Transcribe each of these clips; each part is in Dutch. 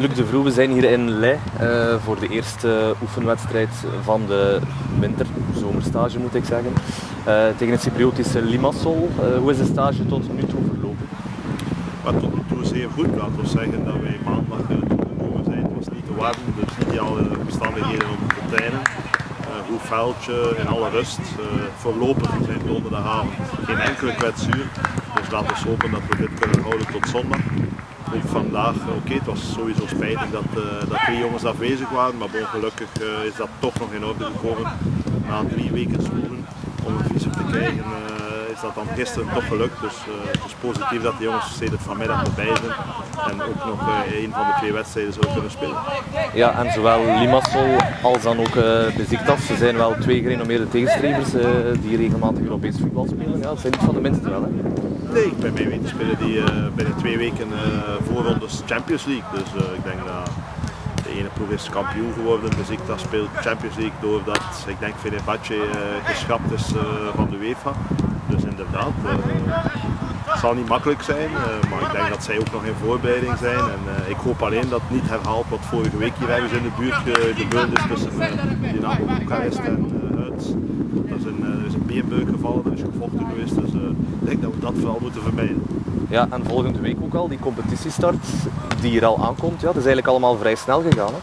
Luc de Vroe, we zijn hier in Le uh, voor de eerste oefenwedstrijd van de winter, zomerstage moet ik zeggen. Uh, tegen het Cypriotische Limassol. Uh, hoe is de stage tot nu toe verlopen? Tot nu toe zeer goed. Laten we zeggen dat wij maandag toegekomen zijn. Het was niet te warm, dus ideale omstandigheden om te trainen. goed veldje, in alle rust. voorlopig zijn donderdagavond geen enkele kwetsuur. Dus laten we hopen dat we dit kunnen houden tot zondag ook vandaag, oké, het was sowieso spijtig dat, uh, dat twee jongens afwezig waren, maar bon, gelukkig uh, is dat toch nog in orde gekomen. Na drie weken zoeken om een visum te krijgen, is dat dan gisteren toch gelukt. Dus het is positief dat de jongens steeds vanmiddag erbij zijn en ook nog een van de twee wedstrijden zullen kunnen spelen. Ja, en zowel Limassol als dan ook Beziktas, ze zijn wel twee gerenommeerde tegenstrevers die regelmatig Europees voetbal spelen. Ja, dat zijn niet van de minste wel. Hè? Nee, ik ben mee weten spelen die uh, binnen twee weken uh, voorrondes Champions League. Dus uh, ik denk dat de ene ploeg is kampioen geworden. Dus ik dat speelt Champions League doordat ik denk Fenerbahce geschrapt is van de UEFA. Inderdaad, het zal niet makkelijk zijn, maar ik denk dat zij ook nog in voorbereiding zijn. En ik hoop alleen dat het niet herhaalt wat vorige week hier ergens in de buurt gebeurd is tussen Dynamo Boekarest en Huids. Er is een, er is een beenbeuk gevallen, er is gevochten geweest. Dus, ik denk dat we dat vooral moeten vermijden. Ja, en volgende week ook al, die competitiestart die hier al aankomt, ja, dat is eigenlijk allemaal vrij snel gegaan. Hè?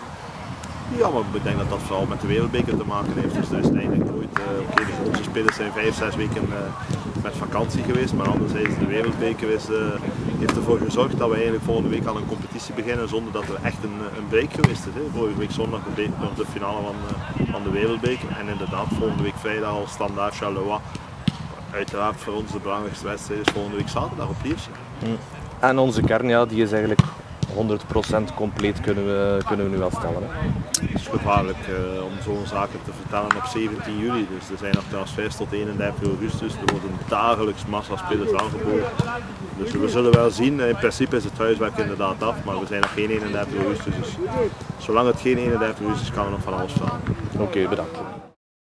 Ja, maar ik denk dat dat vooral met de wereldbeker te maken heeft. Dus er is eigenlijk nooit, uh, oké, okay, onze spelers zijn vijf, zes weken uh, met vakantie geweest, maar anderzijds de wereldbeker is, uh, heeft ervoor gezorgd dat we eigenlijk volgende week aan een competitie beginnen zonder dat er echt een, een break geweest is. Hè. Vorige week zondag de, de finale van, van de wereldbeker en inderdaad volgende week vrijdag al standaard Charleroi uiteraard voor ons de belangrijkste wedstrijd is volgende week zaterdag op Lierse. Mm. En onze kern, ja, die is eigenlijk 100% compleet kunnen we, kunnen we nu wel stellen. Hè? Is gevaarlijk uh, om zo'n zaken te vertellen op 17 juli. Dus er zijn nog transfers tot 31 augustus. Er worden dagelijks massa spelers aangeboden. Dus we zullen wel zien. In principe is het huiswerk inderdaad af, maar we zijn nog geen 31 augustus. Dus zolang het geen 31 augustus is, kan er nog van alles staan. Oké, bedankt.